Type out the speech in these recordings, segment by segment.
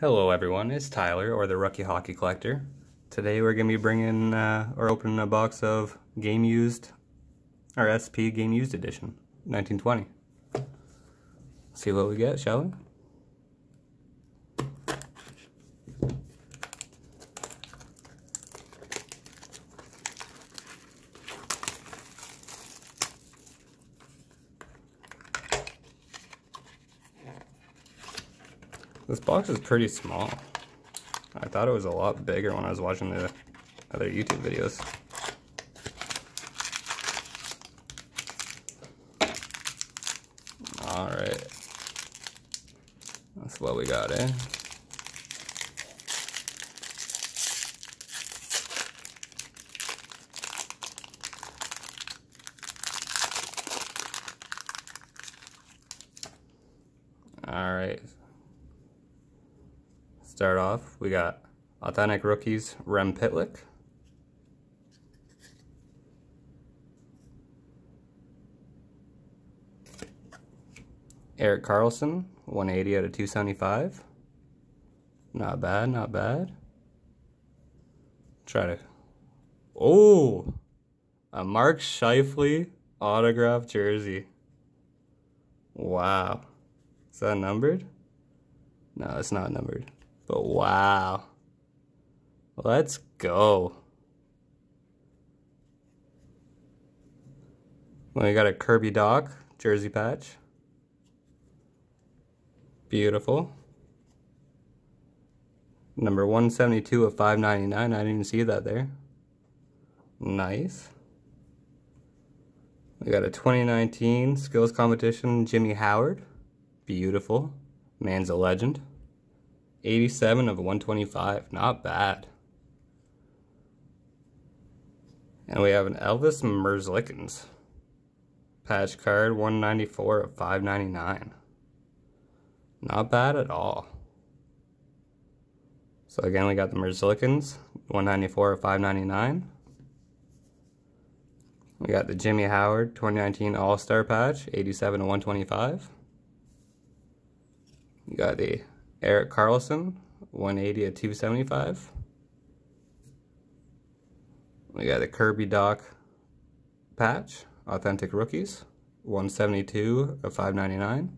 Hello everyone, it's Tyler, or the Rookie Hockey Collector. Today we're going to be bringing, uh, or opening a box of Game Used, or SP Game Used Edition, 1920. See what we get, shall we? This box is pretty small. I thought it was a lot bigger when I was watching the other YouTube videos. Alright. That's what we got, eh? Alright, start off, we got Authentic Rookies Rem Pitlick. Erik Karlsson, 180 out of 275. Not bad, not bad. Try to. Oh! A Mark Scheifele autograph jersey. Wow. Is that numbered? No, it's not numbered. But wow. Let's go. We got a Kirby Dach jersey patch. Beautiful. Number 172 of 599. I didn't even see that there. Nice. We got a 2019 skills competition Jimmy Howard. Beautiful. Man's a legend. 87 of 125. Not bad. And we have an Elvis Merzlikins. Patch card 194 of 599. Not bad at all. So again, we got the Merzlikins, 194 of 599. We got the Jimmy Howard 2019 All-Star patch, 87 of 125. You got the Erik Karlsson, 180 at 275. We got the Kirby Dach patch, Authentic Rookies, 172 of 599.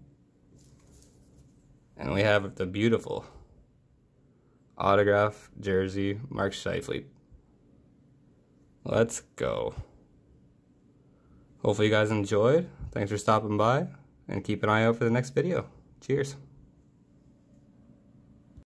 And we have the beautiful autograph jersey, Mark Scheifele. Let's go. Hopefully you guys enjoyed. Thanks for stopping by, and keep an eye out for the next video. Cheers.